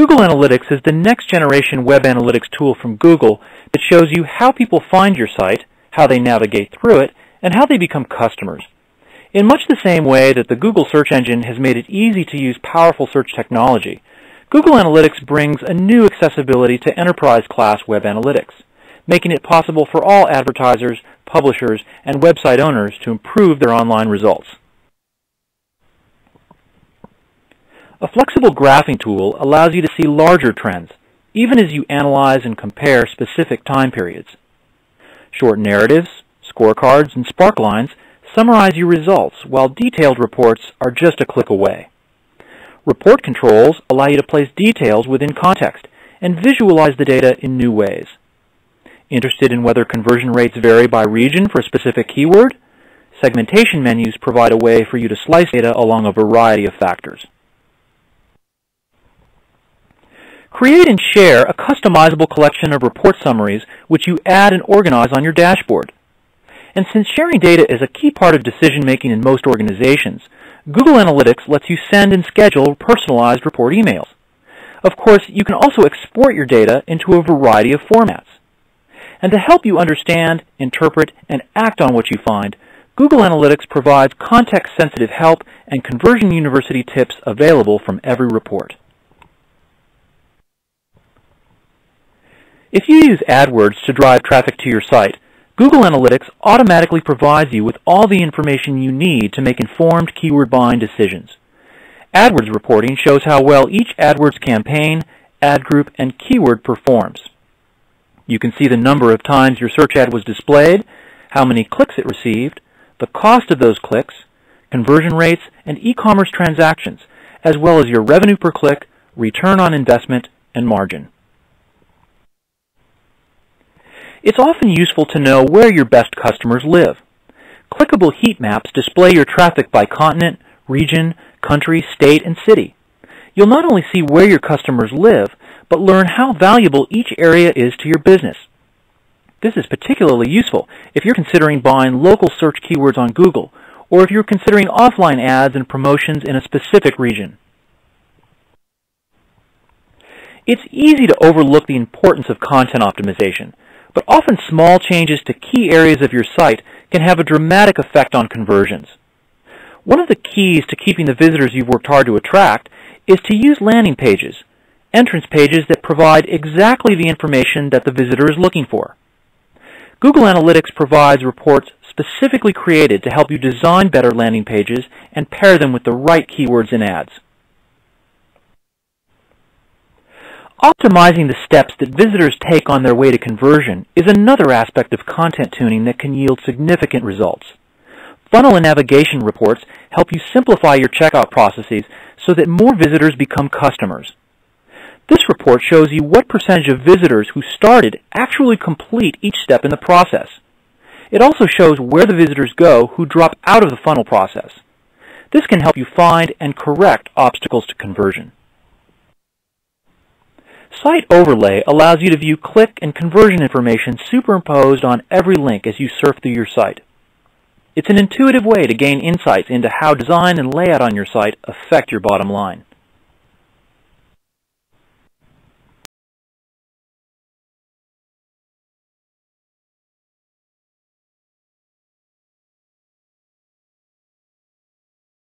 Google Analytics is the next generation web analytics tool from Google that shows you how people find your site, how they navigate through it, and how they become customers. In much the same way that the Google search engine has made it easy to use powerful search technology, Google Analytics brings a new accessibility to enterprise-class web analytics, making it possible for all advertisers, publishers, and website owners to improve their online results. A flexible graphing tool allows you to see larger trends, even as you analyze and compare specific time periods. Short narratives, scorecards, and sparklines summarize your results, while detailed reports are just a click away. Report controls allow you to place details within context and visualize the data in new ways. Interested in whether conversion rates vary by region for a specific keyword? Segmentation menus provide a way for you to slice data along a variety of factors. Create and share a customizable collection of report summaries which you add and organize on your dashboard. And since sharing data is a key part of decision making in most organizations, Google Analytics lets you send and schedule personalized report emails. Of course, you can also export your data into a variety of formats. And to help you understand, interpret, and act on what you find, Google Analytics provides context-sensitive help and Conversion University tips available from every report. If you use AdWords to drive traffic to your site, Google Analytics automatically provides you with all the information you need to make informed keyword buying decisions. AdWords reporting shows how well each AdWords campaign, ad group, and keyword performs. You can see the number of times your search ad was displayed, how many clicks it received, the cost of those clicks, conversion rates, and e-commerce transactions, as well as your revenue per click, return on investment, and margin. It's often useful to know where your best customers live. Clickable heat maps display your traffic by continent, region, country, state, and city. You'll not only see where your customers live, but learn how valuable each area is to your business. This is particularly useful if you're considering buying local search keywords on Google, or if you're considering offline ads and promotions in a specific region. It's easy to overlook the importance of content optimization, but often small changes to key areas of your site can have a dramatic effect on conversions. One of the keys to keeping the visitors you've worked hard to attract is to use landing pages, entrance pages that provide exactly the information that the visitor is looking for. Google Analytics provides reports specifically created to help you design better landing pages and pair them with the right keywords and ads. Optimizing the steps that visitors take on their way to conversion is another aspect of content tuning that can yield significant results. Funnel and navigation reports help you simplify your checkout processes so that more visitors become customers. This report shows you what percentage of visitors who started actually complete each step in the process. It also shows where the visitors go who drop out of the funnel process. This can help you find and correct obstacles to conversion. Site Overlay allows you to view click and conversion information superimposed on every link as you surf through your site. It's an intuitive way to gain insights into how design and layout on your site affect your bottom line.